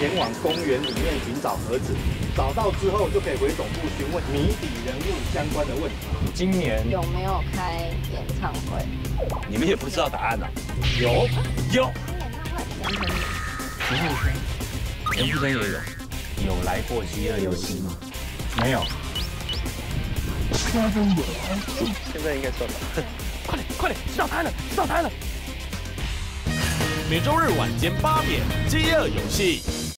前往公园里面寻找盒子，找到之后就可以回总部询问谜底人物相关的问题。今年有没有开演唱会？你们也不知道答案呢？有有，演唱会，田馥甄，田馥甄也有。有来过饥饿游戏吗？没有。现在应该算了。快点，快点，知道答案了，知道答案了。每周日晚间八点，饥饿游戏。